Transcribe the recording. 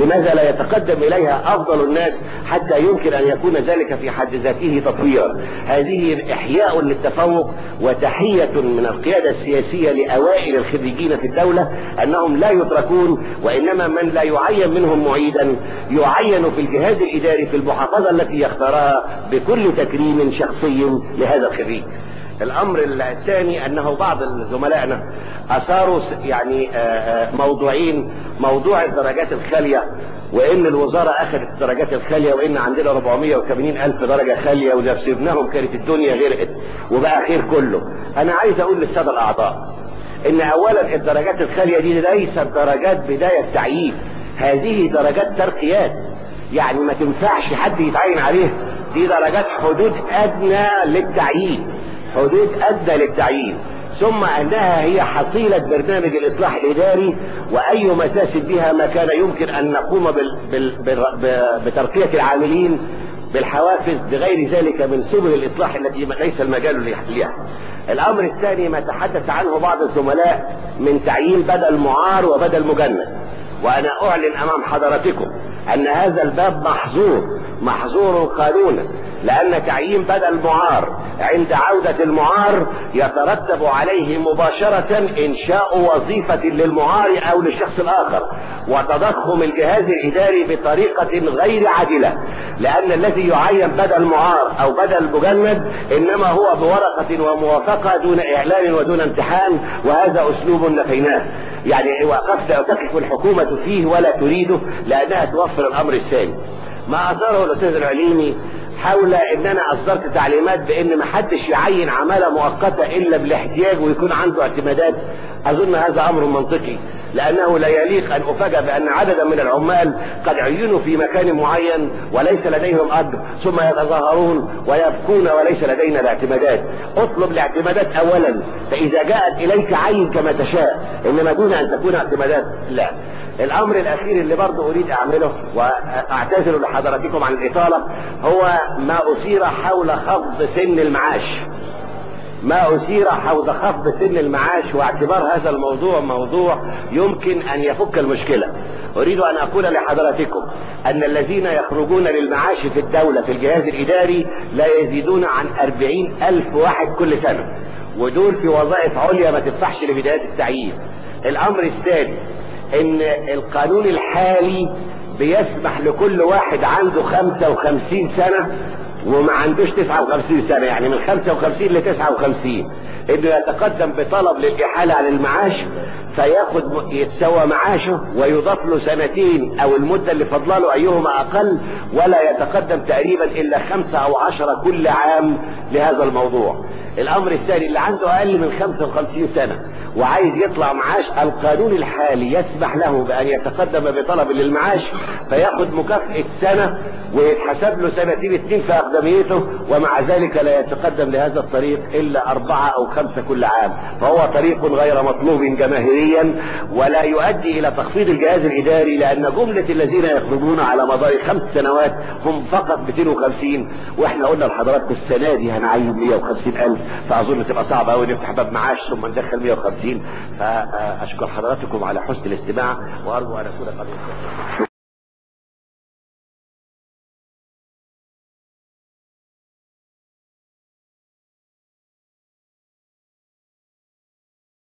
لماذا لا يتقدم إليها أفضل الناس حتى يمكن أن يكون ذلك في حد ذاته تطويرا؟ هذه إحياء للتفوق وتحية من القيادة السياسية لأوائل الخريجين في الدولة أنهم لا يتركون وإنما من لا يعين منهم معيدا يعين في الجهاز الإداري في المحافظة التي يختارها بكل تكريم شخصي لهذا الخريج. الأمر الثاني أنه بعض زملائنا أثاروا يعني موضوعين موضوع الدرجات الخالية وإن الوزارة أخذت الدرجات الخالية وإن عندنا 480 ألف درجة خالية ولو سيبناهم كانت الدنيا غرقت وبقى خير كله. أنا عايز أقول للسادة الأعضاء إن اولا الدرجات الخالية دي ليست درجات بداية تعيين هذه درجات ترقيات. يعني ما تنفعش حد يتعين عليه دي درجات حدود أدنى للتعيين. حدود ادنى للتعيين. ثم أنها هي حصيلة برنامج الإصلاح الإداري وأي مساسد بها ما كان يمكن أن نقوم بترقية العاملين بالحوافز بغير ذلك من سبل الإصلاح التي ليس المجال لها الأمر الثاني ما تحدث عنه بعض الزملاء من تعيين بدل معار وبدل مجند. وأنا أعلن أمام حضراتكم أن هذا الباب محظور محظور قانونا. لأن تعيين بدل معار عند عودة المعار يترتب عليه مباشرة إنشاء وظيفة للمعار أو للشخص الآخر وتضخم الجهاز الإداري بطريقة غير عادلة لأن الذي يعين بدل معار أو بدل مجند إنما هو بورقة وموافقة دون إعلان ودون امتحان وهذا أسلوب نفيناه. يعني وقفت تقف الحكومة فيه ولا تريده لأنها توفر الأمر الثاني. ما أثاره الأستاذ العليمي حول إن أنا أصدرت تعليمات بإن ما حدش يعين عمالة مؤقتة إلا بالاحتياج ويكون عنده اعتمادات. أظن هذا أمر منطقي لأنه لا يليق أن أفاجأ بأن عددا من العمال قد عينوا في مكان معين وليس لديهم أجر ثم يتظاهرون ويبكون وليس لدينا الاعتمادات. اطلب الاعتمادات اولا فإذا جاءت إليك عين كما تشاء إنما دون أن تكون اعتمادات لا. الأمر الأخير اللي برضه أريد أعمله وأعتذر لحضراتكم عن الإطالة هو ما أثير حول خفض سن المعاش. ما أثير حول خفض سن المعاش واعتبار هذا الموضوع موضوع يمكن أن يفك المشكلة. أريد أن أقول لحضراتكم أن الذين يخرجون للمعاش في الدولة في الجهاز الإداري لا يزيدون عن أربعين ألف واحد كل سنة ودول في وظائف عليا ما تدفعش لبداية التعيين. الأمر الثاني إن القانون الحالي بيسمح لكل واحد عنده 55 سنة وما عندوش 59 سنة يعني من 55 ل 59 إنه يتقدم بطلب للإحالة عن المعاش فياخد يتسوى معاشه ويضاف له سنتين أو المدة اللي فضله له أيهما أقل ولا يتقدم تقريبا إلا خمسة أو عشرة كل عام لهذا الموضوع. الأمر الثاني اللي عنده أقل من 55 سنة وعايز يطلع معاش القانون الحالي يسمح له بأن يتقدم بطلب للمعاش فياخد مكافأة سنة ويتحسب له سنتين اتنين في أقدميته ومع ذلك لا يتقدم لهذا الطريق إلا أربعة أو خمسة كل عام. فهو طريق غير مطلوب جماهيريا ولا يؤدي إلى تخفيض الجهاز الإداري لأن جملة الذين يخرجون على مدار خمس سنوات هم فقط 250 وإحنا قلنا لحضراتكم السنة دي هنعين 150 ألف فأظن تبقى صعبة قوي نفتح باب معاش ثم ندخل 150 فأشكر حضراتكم على حسن الاستماع وأرجو أن أكون قد